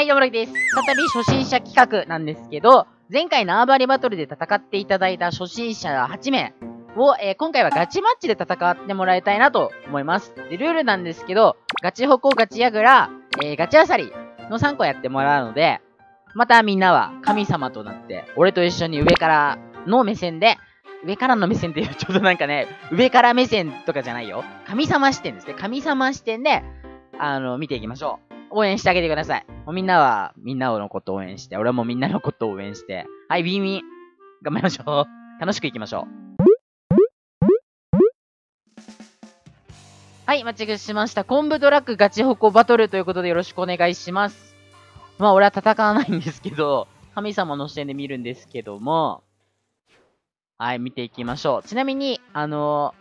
はい、どうもです。再び初心者企画なんですけど、前回縄張りバトルで戦っていただいた初心者8名を、えー、今回はガチマッチで戦ってもらいたいなと思います。で、ルールなんですけど、ガチホコ、ガチヤグラ、えー、ガチアサリの3個やってもらうので、またみんなは神様となって、俺と一緒に上からの目線で、上からの目線っていう ちょっとなんかね、上から目線とかじゃないよ。神様視点ですね。神様視点で、あの、見ていきましょう。応援してあげてください。もうみんなは、みんなのこと応援して、俺はもうみんなのことを応援して、はい、ビーミン。頑張りましょう。楽しくいきましょう。はい、間違えしました。昆布ドラッグガチホコバトルということでよろしくお願いします。まあ、俺は戦わないんですけど、神様の視点で見るんですけども、はい、見ていきましょう。ちなみに、あのー、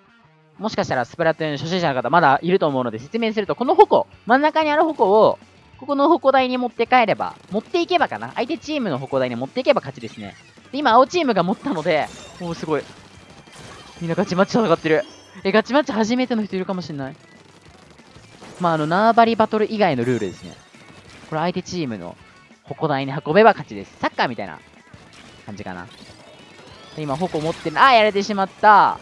もしかしたらスプラトゥーン初心者の方まだいると思うので説明すると、この矛、真ん中にある矛を、ここの矛台に持って帰れば、持っていけばかな？相手チームの矛台に持っていけば勝ちですね。で、今、青チームが持ったので、おー、すごい。みんなガチマッチ戦ってる。え、ガチマッチ初めての人いるかもしんない。まあ、あの、縄張りバトル以外のルールですね。これ相手チームの矛台に運べば勝ちです。サッカーみたいな感じかな。今、矛持ってる。あ、やれてしまった。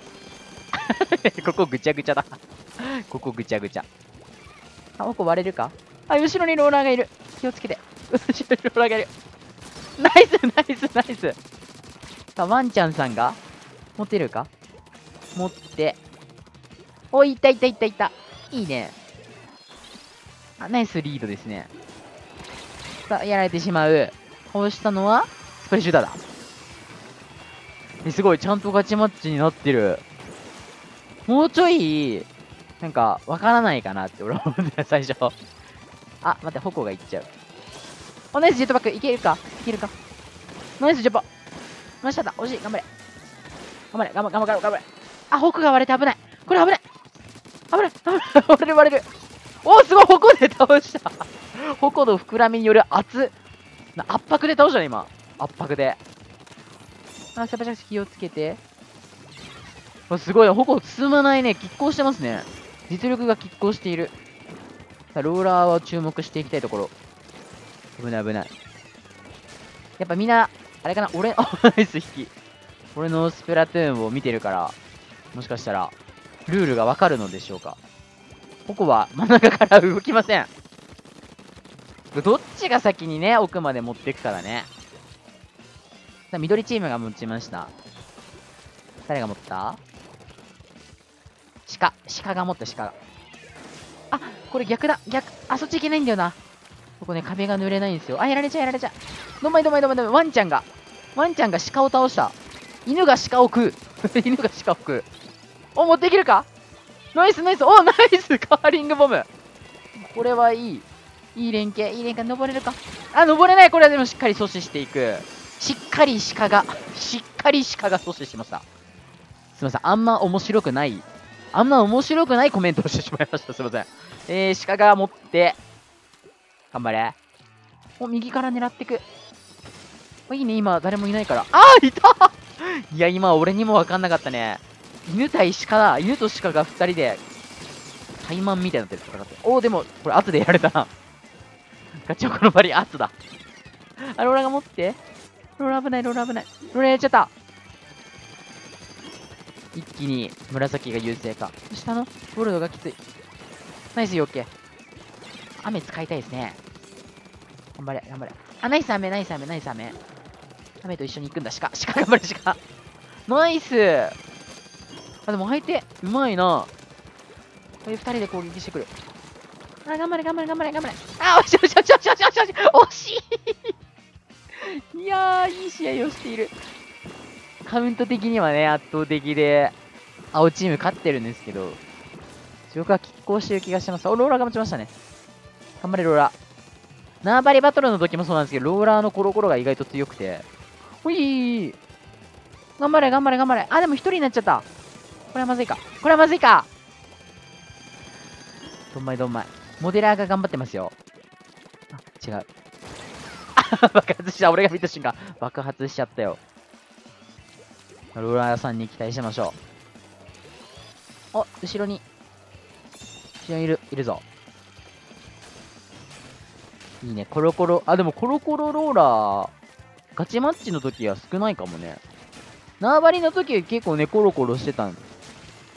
ここぐちゃぐちゃだ ここぐちゃぐちゃ。あ、矛割れるか？あ、後ろにローラーがいる。気をつけて。後ろにローラーがいる。ナイス、ナイス、ナイス。さあ、ワンちゃんさんが？持てるか？持って。お、いったいったいったいった。いいね。あ、ナイスリードですね。さあ、やられてしまう。倒したのは、スプレッシュダだ。えすごい、ちゃんとガチマッチになってる。もうちょい、なんか、わからないかなって俺は思ってた、最初。あ、待って、矛がいっちゃう。お、ナイスジェットバック、いけるか？いけるか？ナイスジェットバックナイスシャッター、惜しい、頑張れ。頑張れ、頑張れ、頑張れ、頑張れ。あ、矛が割れて危ない。これ危ない。危ない、危ない、割れる割れる。おすごい、矛で倒した。矛の膨らみによる圧。圧迫で倒したね、今。圧迫で。あ、シャバシャバ気をつけて。すごい、矛進まないね。拮抗してますね。実力が拮抗している。さあ、ローラーは注目していきたいところ。危ない危ない。やっぱみんな、あれかな、俺、あ、ナイス引き。俺のスプラトゥーンを見てるから、もしかしたら、ルールがわかるのでしょうか。ここは真ん中から動きません。どっちが先にね、奥まで持っていくからね。さあ、緑チームが持ちました。誰が持った？鹿。鹿が持った鹿が。あ、これ逆だ。逆。あ、そっち行けないんだよな。ここね、壁が濡れないんですよ。あ、やられちゃう、やられちゃう。どんまいどんまいどんまいどんまい。ワンちゃんが。ワンちゃんが鹿を倒した。犬が鹿を食う。犬が鹿を食う。お、持っていけるか？ナイスナイスおナイスカーリングボムこれはいい。いい連携、いい連携、登れるか？あ、登れないこれはでもしっかり阻止していく。しっかり鹿が、しっかり鹿が阻止しました。すいません、あんま面白くない、あんま面白くないコメントをしてしまいました。すいません。えー、鹿が持って、頑張れ。お、右から狙ってく。いいね、今、誰もいないから。あーいた いや、今、俺にも分かんなかったね。犬対鹿だ。犬と鹿が2人で、怠慢みたいになってる戦って。おー、でも、これ圧でやられたな。ガチョコのバリ圧だ。あ、ローラが持って。ローラー危ない、ローラー危ない。ローラーやっちゃった。一気に紫が優勢か。下のボルドがきつい。ナイスよ、オッケー。雨使いたいですね。頑張れ、頑張れ。あ、ナイス雨、ナイス雨、ナイス雨。雨と一緒に行くんだ、鹿。鹿頑張れ、鹿。ナイスあ、でも相手、うまいな。これ二人で攻撃してくる。あ、頑張れ、頑張れ、頑張れ、頑張れ。あ、惜しい、惜しい、惜しい、惜しい、惜しい、惜しい。いやー、いい試合をしている。カウント的にはね、圧倒的で、青チーム勝ってるんですけど、僕は拮抗してる気がします。お、ローラーが持ちましたね。頑張れ、ローラー。縄張りバトルの時もそうなんですけど、ローラーのコロコロが意外と強くて。ほいー。頑張れ、頑張れ、頑張れ。あ、でも一人になっちゃった。これはまずいか。これはまずいかどんまいどんまい。モデラーが頑張ってますよ。あ、違う。爆発した。俺が見た瞬間、爆発しちゃったよ。ローラー屋さんに期待しましょう。お、後ろに。後ろにいる、いるぞ。いいね、コロコロ。あ、でもコロコロローラー、ガチマッチの時は少ないかもね。縄張りの時は結構ね、コロコロしてたん。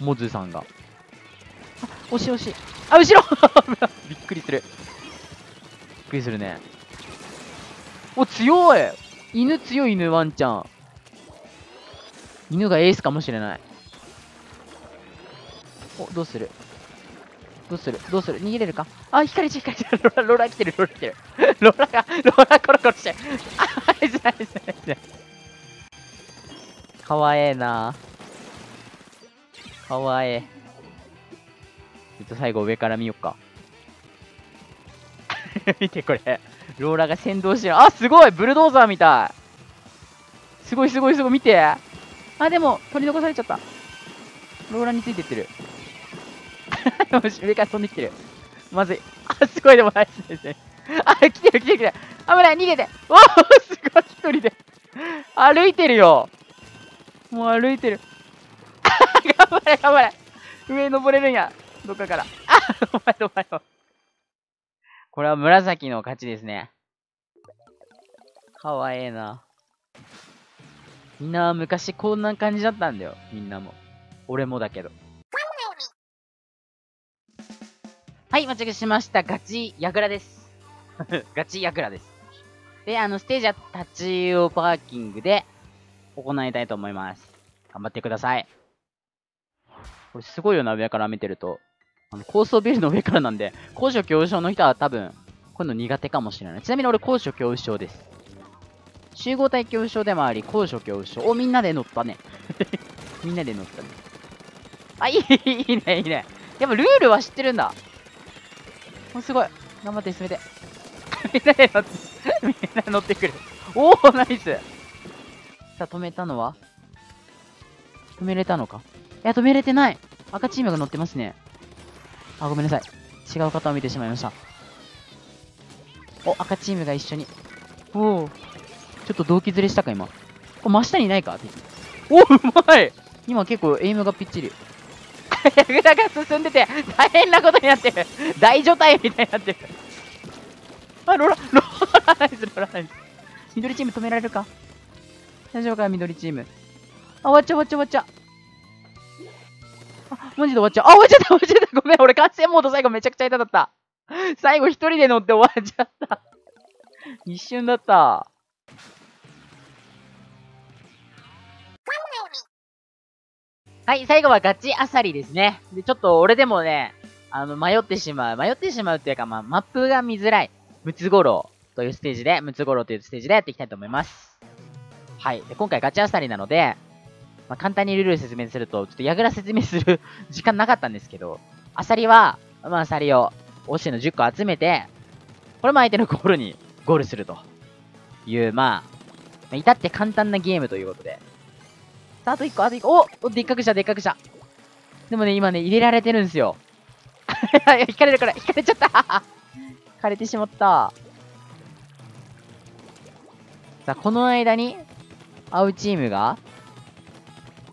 モズさんが。あ、惜しい惜し。あ、後ろ びっくりする。びっくりするね。お、強い犬強い犬、ワンちゃん。犬がエースかもしれない。お、どうする？どうする？どうする？逃げれるか？あ、光ち光ちロラ、ロラ来てる、ロラ来てる。ロラが、ロラコロコロして。あ、ナイスナイスナイス。かわええなかわええ。ちょっと最後上から見よっか。見てこれ。ローラが先導してる。あ、すごいブルドーザーみたい。すごいすごいすごい。見て。あ、でも、取り残されちゃった。ローラについてってる。よし、上から飛んできてる。まずい。あ、すごいでもないですね。あ、来てる来てる来てる。危ない、逃げて。おおすごい、一人で。歩いてるよ。もう歩いてる。頑張れ、頑張れ。上登れるんや。どっかから。あ、お前お前お前。これは紫の勝ちですね。かわいいな。みんな昔こんな感じだったんだよ。みんなも。俺もだけど。はい、間違えしました。ガチヤグラです。ガチヤグラです。で、あの、ステージは立ち用パーキングで行いたいと思います。頑張ってください。これすごいよな、上から見てると。あの、高層ビルの上からなんで、高所恐怖症の人は多分、こういうの苦手かもしれない。ちなみに俺、高所恐怖症です。集合体恐怖症でもあり、高所恐怖症。お、みんなで乗ったね。みんなで乗ったね。あ、いい、いいね、いいね。やっぱルールは知ってるんだ。お、すごい。頑張って進めて。みんなで乗って、みんな乗ってくる。おお、ナイス。さあ、止めたのは？止めれたのか？いや、止めれてない。赤チームが乗ってますね。あ、ごめんなさい。違う方を見てしまいました。お、赤チームが一緒に。おお。ちょっと動機ずれしたか、今。これ真下にいないか？お、うまい今結構エイムがぴっちり。ヤグラが進んでて、大変なことになってる。大所帯みたいになってる。あ、ローラ、ローラナイス、ローラナイス。緑チーム止められるか？大丈夫か緑チーム。あ、終わっちゃう、終わっちゃう、終わっちゃう。あ、マジで終わっちゃう。あ、終わっちゃった、終わっちゃった。ごめん、俺、完成モード最後めちゃくちゃ痛かった。最後一人で乗って終わっちゃった。一瞬だった。はい、最後はガチアサリですね。で、ちょっと俺でもね、あの、迷ってしまう。迷ってしまうっていうか、まあ、マップが見づらい。ムツゴロウというステージで、ムツゴロウというステージでやっていきたいと思います。はい。で今回ガチアサリなので、まあ、簡単にルール説明すると、ちょっと矢倉説明する 時間なかったんですけど、アサリは、まあ、アサリを、オシの10個集めて、これも相手のゴールにゴールするという、まあ、至って簡単なゲームということで、あと1個、あと1個。おでっかくした、でっかくした。でもね、今ね、入れられてるんですよ。引かれるから、引かれちゃった 引かれてしまった。さあ、この間に、会うチームが、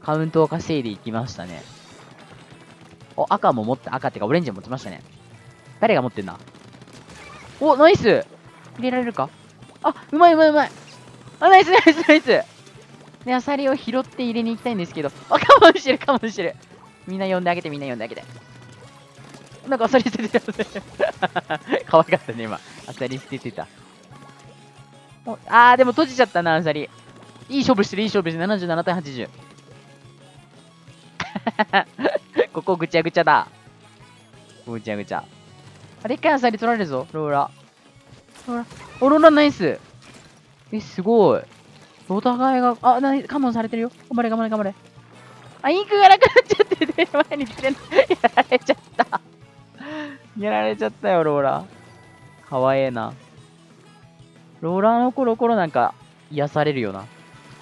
カウントを稼いでいきましたね。お、赤も持って、赤ってかオレンジも持ってましたね。誰が持ってんだ？お、ナイス入れられるか？あ、うまいうまいうまいあ、ナイスナイスナイスで、アサリを拾って入れに行きたいんですけど、あ、カモンしてる、カモンしてる。みんな呼んであげて、みんな呼んであげて。なんかアサリ捨ててたね。可愛かったね、今。アサリ捨ててた。あー、でも閉じちゃったな、アサリ。いい勝負してる、いい勝負してる。77対80。ここぐちゃぐちゃだ。ぐちゃぐちゃ。あ、でっかアサリ取られるぞ、ローラ。ローラ、オローラナイス。え、すごい。お互いが、あ、なに、カモンされてるよ。頑張れ、頑張れ、頑張れ。あ、インクがなくなっちゃってて、前につれやられちゃった。やられちゃったよ、ローラ。かわええな。ローラーの頃頃なんか癒されるよな。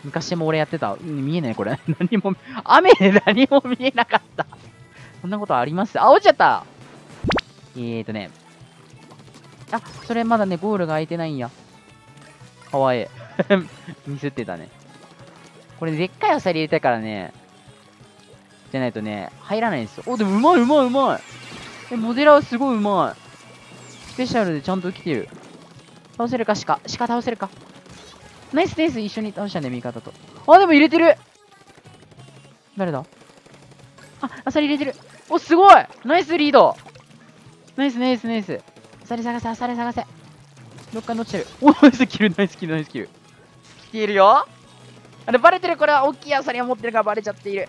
昔も俺やってた。うん、見えない、これ。何も、雨で何も見えなかった。そんなことあります？あ、落ちちゃったえーとね。あ、それまだね、ゴールが空いてないんや。かわええ。ミスってたね。これでっかいアサリ入れたからね、じゃないとね、入らないんですよ。お、でもうまいうまいうまいえ、モデラーすごいうまい。スペシャルでちゃんと来てる。倒せるか、鹿。鹿倒せるか？ナイスナイス、一緒に倒したね、味方と。あ、でも入れてる誰だ？あ、アサリ入れてる。お、すごいナイスリードナイスナイスナイス。アサリ探せ、アサリ探せ。どっかに落ちてる。お、ナイスキル、ナイスキル、ナイスキル。来ているよあれ、バレてるこれは大きいアサリを持ってるからバレちゃっている。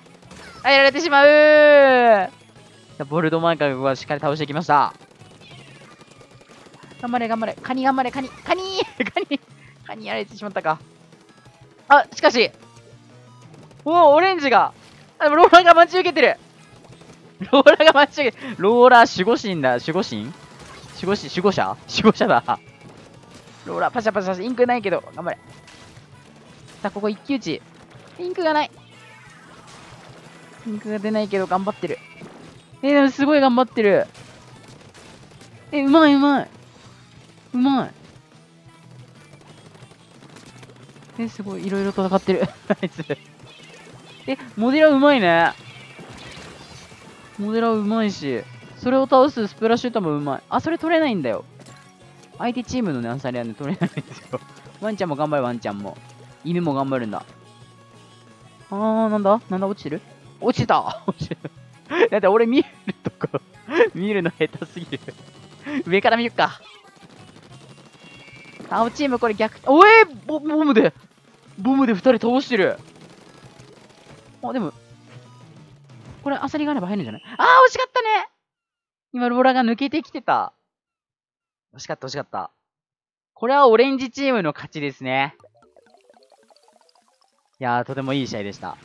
あ、やられてしまうボルドマーカーがしっかり倒してきました。頑張れ、頑張れ。カニ頑張れ、カニ。カニ カニカニやられてしまったか。あ、しかし。おお、オレンジが。あ、でもローラーが待ち受けてる。ローラーが待ち受けてる。ローラー守護神だ。守護神？守護神？守護者？守護者だ。ローラーパシャパシャインクないけど、頑張れ。さあ、ここ一騎打ち。インクがない。インクが出ないけど頑張ってる。えー、でもすごい頑張ってる。え、うまいうまい。うまい。え、すごい、いろいろ戦ってる。ナイス。え、モデラうまいね。モデラうまいし、それを倒すスプラッシュートもうまい。あ、それ取れないんだよ。相手チームのね、アサリはね、取れないんですよ。ワンちゃんも頑張る、ワンちゃんも。犬も頑張るんだ。あー、なんだ？なんだ？落ちてる？落ちた落ちてる。だって俺見るとこ、見るの下手すぎる。上から見るか。青チームこれ逆、おえー、ボボムで、ボムで2人倒してる。あ、でも、これアサリがあれば入るんじゃない？あー、惜しかったね今ローラが抜けてきてた。惜しかった、惜しかった。これはオレンジチームの勝ちですね。いやー、とてもいい試合でした。